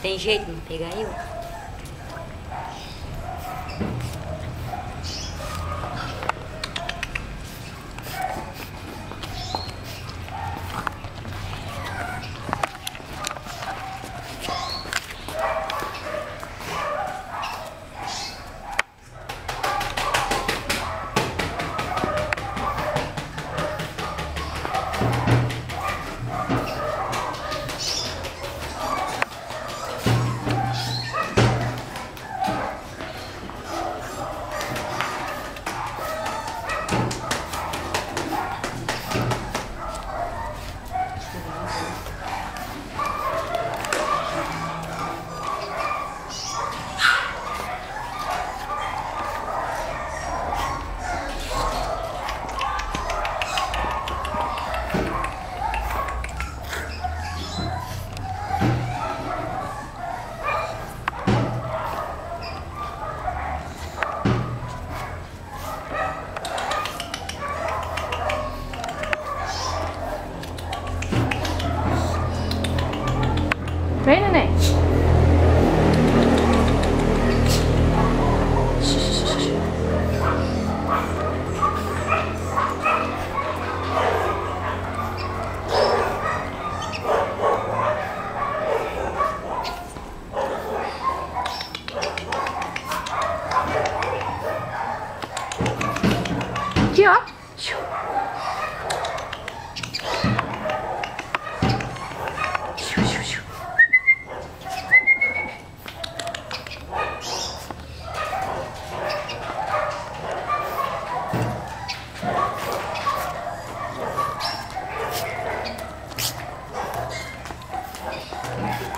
tem jeito de não pegar eu? Vem, neném. Aqui, ó.